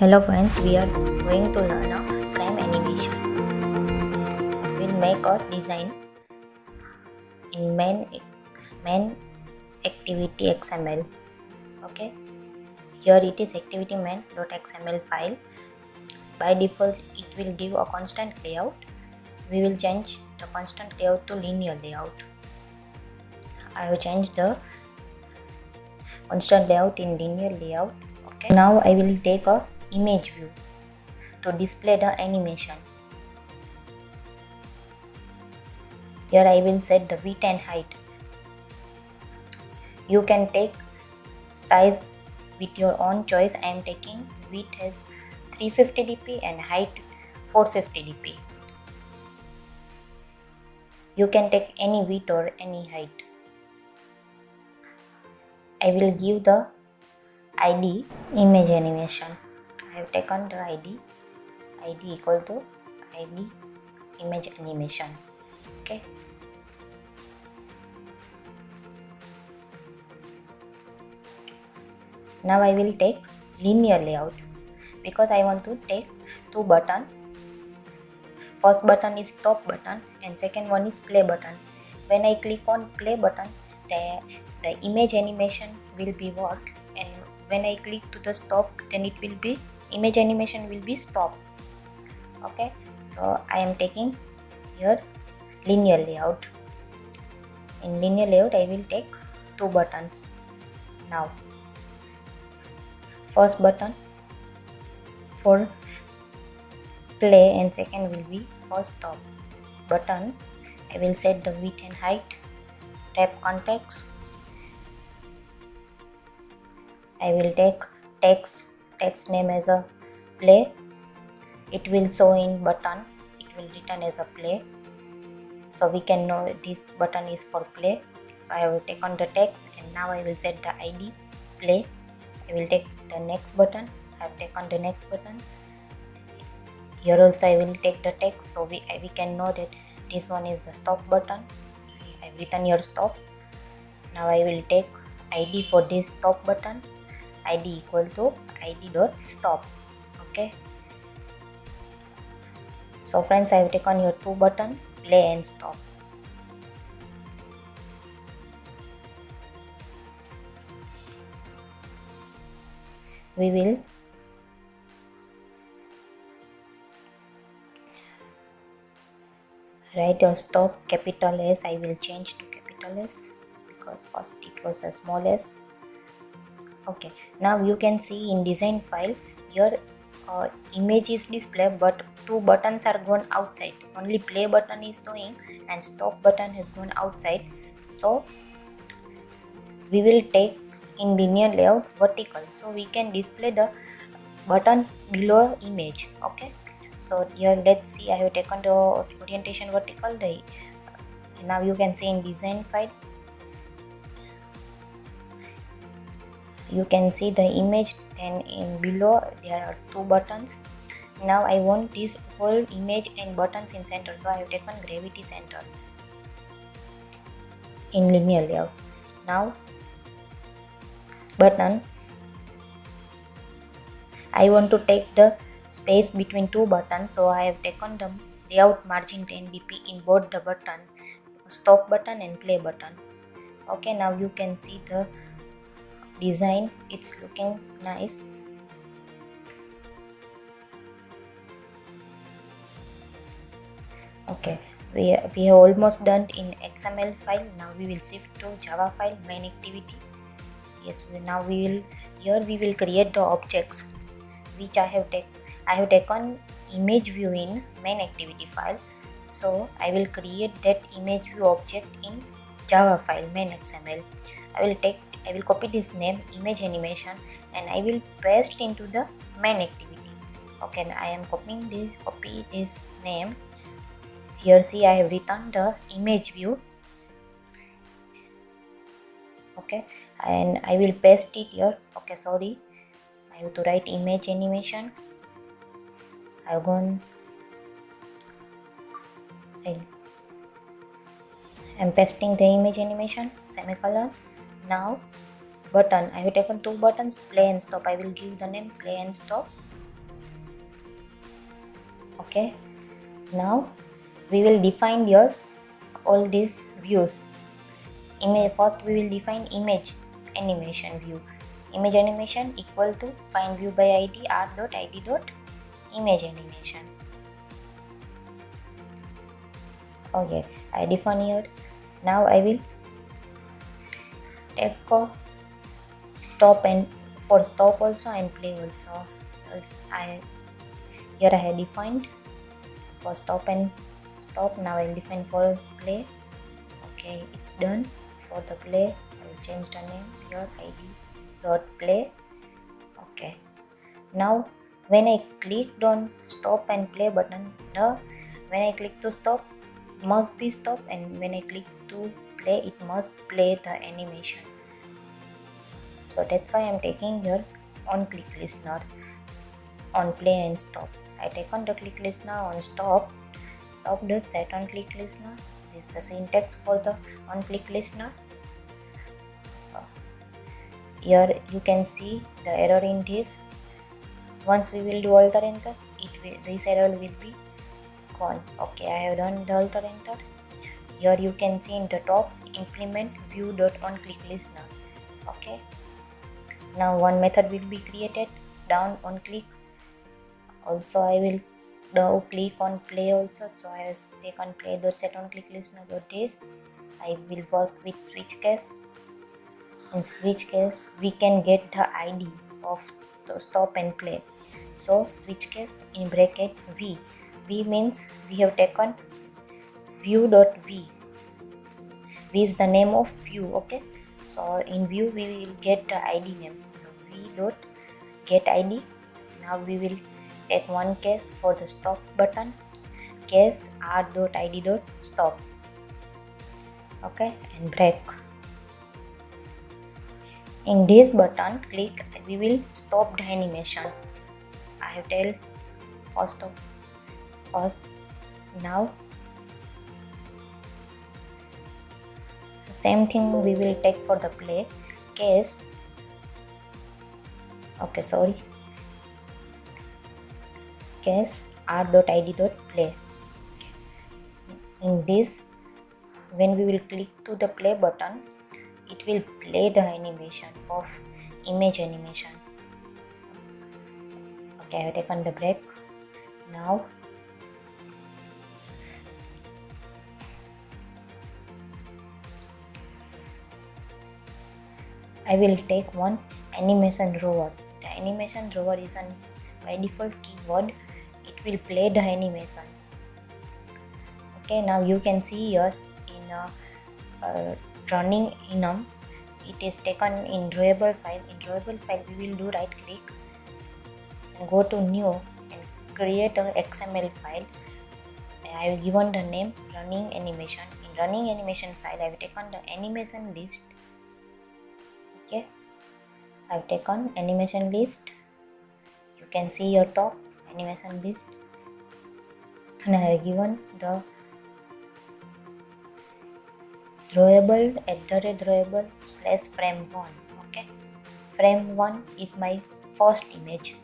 Hello friends, we are going to learn a frame animation. We'll make a design in main main activity XML. Okay, here it is activity main.xml file. By default, it will give a constraint layout. We will change the constraint layout to linear layout. I will change the constraint layout in linear layout. Okay, now I will take a image view to display the animation. Here I will set the width and height. You can take size with your own choice. I am taking width as 350 dp and height 450 dp. You can take any width or any height. I will give the ID image animation. Have taken the ID ID equal to ID image animation. Okay. Now I will take linear layout because I want to take two button. First button is stop button and second one is play button. When I click on play button, the, the image animation will be work and when I click to the stop then it will be image animation will be stop okay? So I am taking here linear layout. In linear layout I will take two buttons. Now first button for play and second will be for stop. Button I will set the width and height wrap content. I will take text text name as a play. It will show in button. It will return as a play. So we can know this button is for play. So I will take on the text and now I will set the ID play. I will take the next button. I have taken the next button. Here also I will take the text. So we, we can know that this one is the stop button. I have written here stop. Now I will take ID for this stop button id equal to id dot stop. Okay. So friends i have taken your two button play and stop. We will write your stop capital s. I will change to capital s because first it was a small s okay. Now you can see in design file your uh, image is displayed but two buttons are gone outside. Only play button is showing and stop button has gone outside. So we will take in linear layout vertical. So we can display the button below image. Okay. So here let's see i have taken the orientation vertical. The now you can see in design file you can see the image and in below there are two buttons. Now i want this whole image and buttons in center so i have taken gravity center in linear layout. Now button. I want to take the space between two buttons so i have taken the layout margin 10 dp in both the button stop button and play button. Okay now you can see the design it's looking nice. Okay we, we have almost done in xml file. Now we will shift to java file main activity. Yes now we will here we will create the objects which i have taken i have taken image view in main activity file. So i will create that image view object in java file main xml i will take I will copy this name image animation and I will paste into the main activity. Okay I am copying this copy this name. Here see I have written the image view. Okay and I will paste it here. Okay sorry. I have to write image animation. I have gone I am pasting the image animation semicolon now. Button. I have taken two buttons? Play and stop. I will give the name play and stop. Okay. Now we will define here all these views. Image first we will define image animation view. Image animation equal to find view by id r dot id dot image animation. Okay. I define here. Now i will a stop and for stop also and play also. I here i have defined for stop and stop. Now i'll define for play. Okay it's done. For the play i will change the name here id dot play. Okay. Now when i clicked on stop and play button the when i click to stop must be stop. And when I click to play it must play the animation. So that's why I'm taking here on click listener on play and stop. I take on the click listener on stop. Stop dot set on click listener this is the syntax for the on click listener here you can see the error in this. Once we will do alter enter it will this error will be gone. Okay i have done the alter enter here you can see in the top implement view dot on click listener okay. Now one method will be created down on click. Also i will now click on play also. So i will take on play dot set on click listener dot this i will work with switch case. In switch case we can get the id of the stop and play. So switch case in bracket v. V means we have taken view dot v is the name of view okay? So in view we will get the id name. V dot get id now we will take one case for the stop button. Case r dot id dot stop. Okay and break. In this button click we will stop the animation. I have tell first of first now same thing we will take for the play. Case. Okay sorry. Case r dot id dot play in this when we will click to the play button it will play the animation of image animation. Okay i have taken the break. Now I will take one animation rover. The animation rover is an by default keyword. It will play the animation. Okay, now you can see here in a, uh, running anim. It is taken in drawable file. In drawable file, we will do right click and go to new and create a XML file. I have given the name running animation. In running animation file, I have taken the animation list okay? I've taken animation list you can see your top animation list and I have given the drawable at the drawable slash frame 1 okay? Frame 1 is my first image.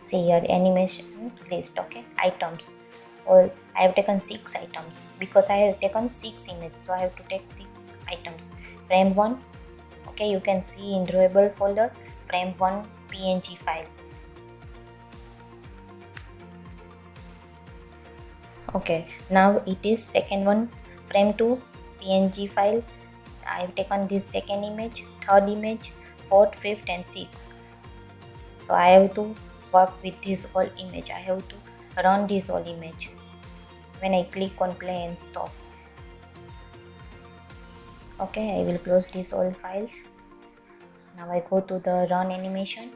See your animation list okay? Items all I have taken six items because I have taken six images so I have to take six items. Frame 1 okay you can see in drawable folder frame 1 png file. Okay now it is second one frame 2 png file. I have taken this second image third image fourth fifth and sixth. So I have to work with this all image. I have to run this all image when I click on play and stop. Okay I will close these all files. Now I go to the run animation.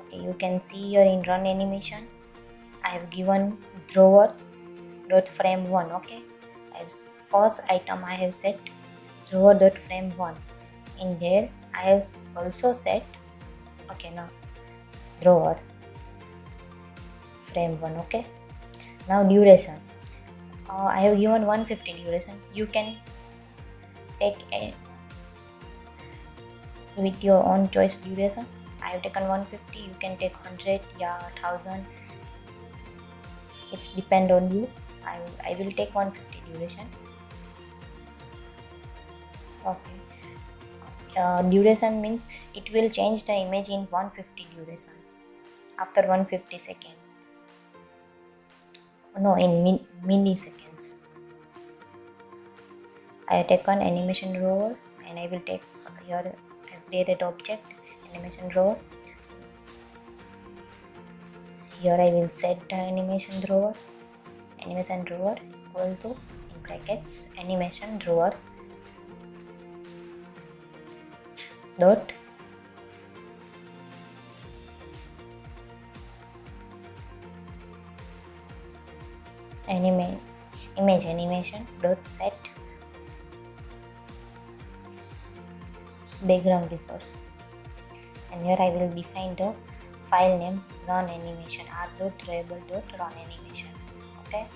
Okay you can see here in run animation I have given drawer dot frame 1 okay? I have first item I have set drawer dot frame 1 in there I have also set okay now drawer frame 1 okay? Now duration. Uh, I have given 150 duration. You can take a with your own choice duration. I have taken 150 you can take 100 yeah 1000 it's depend on you. I, I will take 150 duration. Okay. Uh, duration means it will change the image in 150 duration. After 150 second no in min milliseconds. I take taken animation rover and I will take here created object animation rover here I will set the animation drawer animation drawer equal to in brackets animation drawer. Dot anime image animation dot set background resource. And here I will define the file name run animation r dot drawable dot run animation okay?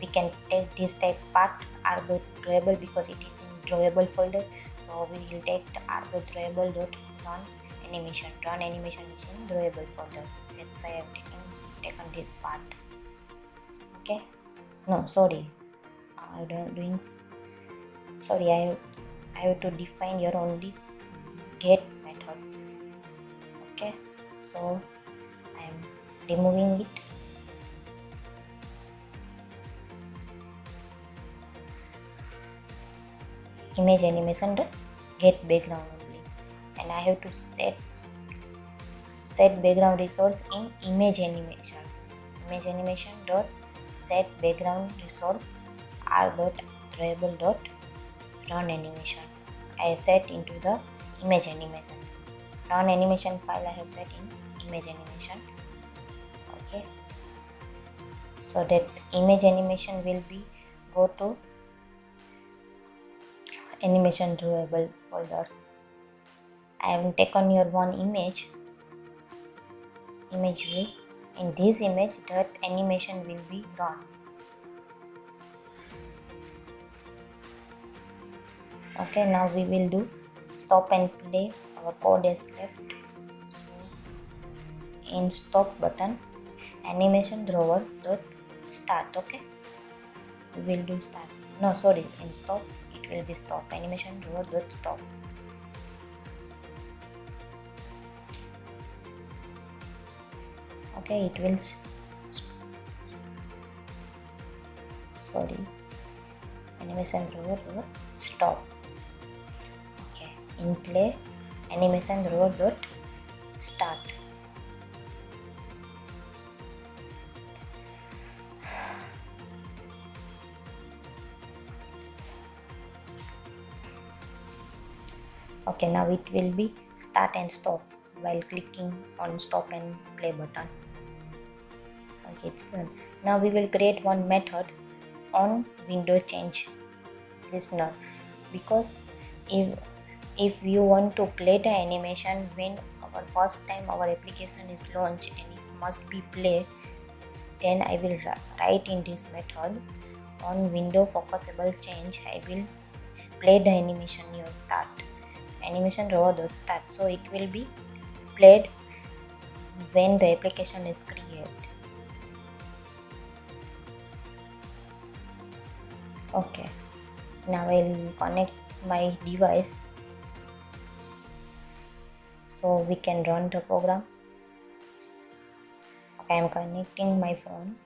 We can take this type part r dot drawable because it is in drawable folder. So we will take r dot drawable dot run animation run animation is in drawable folder. That's why i've taken taken this part. Okay no sorry. I'm doing sorry i i have to define your only get method. Okay so i am removing it. Image animation dot get background only. And I have to set set background resource in image animation. Image animation dot set background resource r dot drawable dot run animation I set into the image animation. Run animation file I have set in image animation. Okay. So that image animation will be go to animation drawable folder. I have taken your one image. Image view in this image that animation will be run okay now we will do stop and play. Our code is left. So in stop button animation drawer dot start okay? We will do start. No sorry in stop it will be stop. Animation drawer dot stop okay it will sorry. Animation drawer dot stop. Okay in play animation drawer dot start. Okay now it will be start and stop while clicking on stop and play button okay now we will create one method on window change. Listener because if if you want to play the animation when our first time our application is launched and it must be play then i will write in this method on window focusable change. I will play the animation here start. Animation dot start. So it will be played when the application is created okay. Now I'll connect my device. So we can run the program. Okay I'm connecting my phone.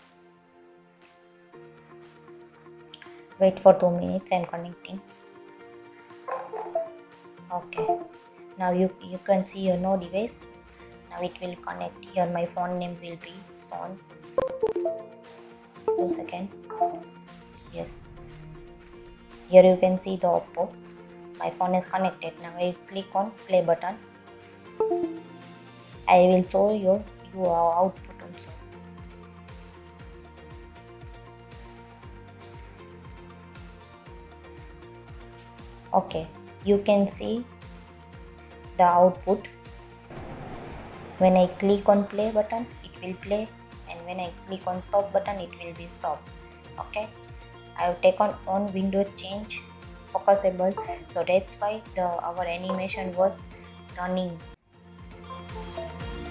Wait for two minutes I'm connecting. Okay. Now you you can see your no device. Now it will connect. Here my phone name will be shown two second. Yes here you can see the oppo. My phone is connected. Now i click on play button. I will show you your output also. Okay you can see the output. When I click on play button it will play. And when I click on stop button it will be stop. Okay I have taken on window change focusable. So that's why the our animation was running.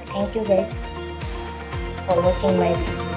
Thank you guys for watching my video